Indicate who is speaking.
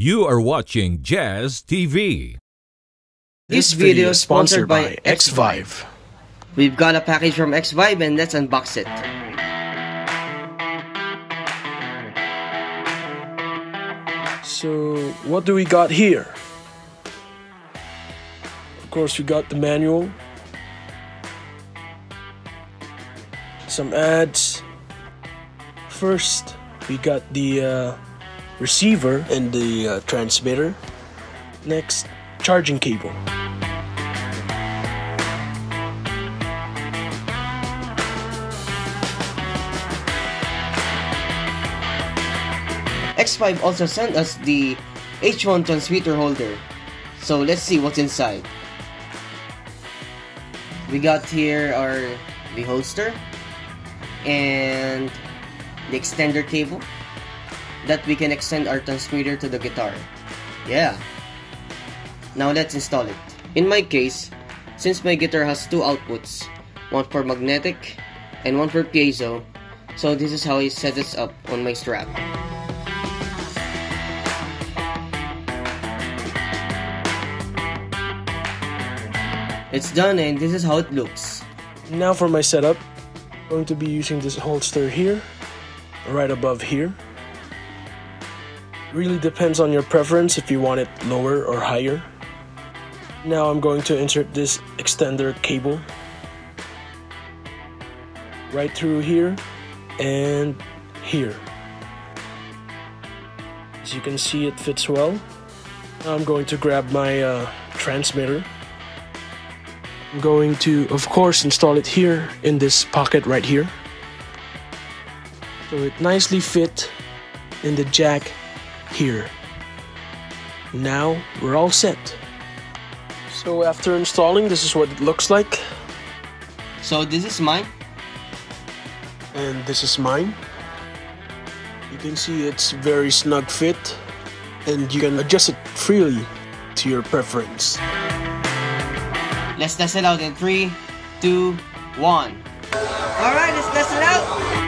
Speaker 1: You are watching Jazz TV.
Speaker 2: This video is sponsored by XVIVE.
Speaker 3: We've got a package from XVIVE and let's unbox it.
Speaker 2: So, what do we got here? Of course, we got the manual, some ads. First, we got the uh, receiver and the uh, transmitter. Next, charging cable.
Speaker 3: XVIVE also sent us the H1 transmitter holder. So let's see what's inside. We got here our the holster and the extender cable that we can extend our transmitter to the guitar. Yeah. Now let's install it. In my case, since my guitar has two outputs, one for magnetic and one for piezo, so this is how I set this up on my strap. It's done and this is how it looks.
Speaker 2: Now for my setup, I'm going to be using this holster here, right above here. Really depends on your preference if you want it lower or higher. Now I'm going to insert this extender cable right through here and here. As you can see it fits well. Now I'm going to grab my uh, transmitter I'm going to, of course, install it here in this pocket right here. So it nicely fit in the jack here. Now we're all set. So after installing, this is what it looks like.
Speaker 3: So this is mine.
Speaker 2: And this is mine. You can see it's very snug fit and you can adjust it freely to your preference.
Speaker 3: Let's test it out in three, two, one. Alright, let's test it out.